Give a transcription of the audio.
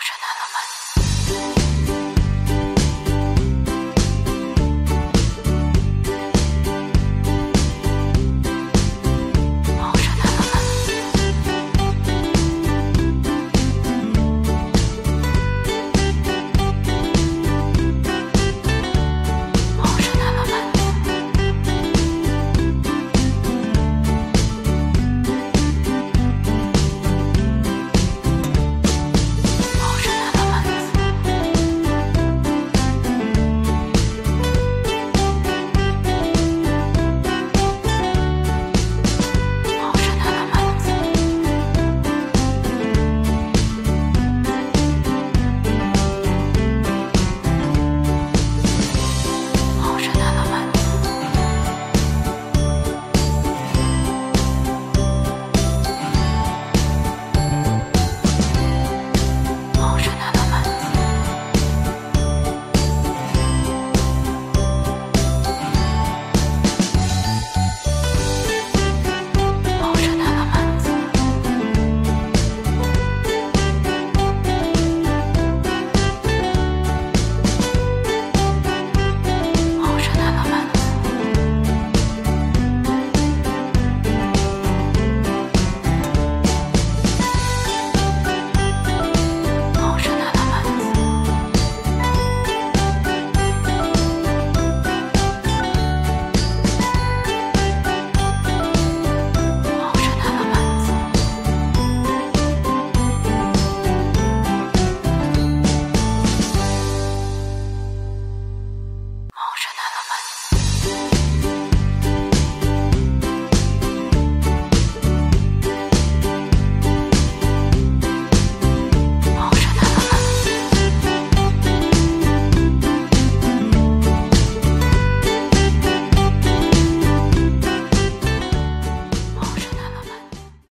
不是那了吗？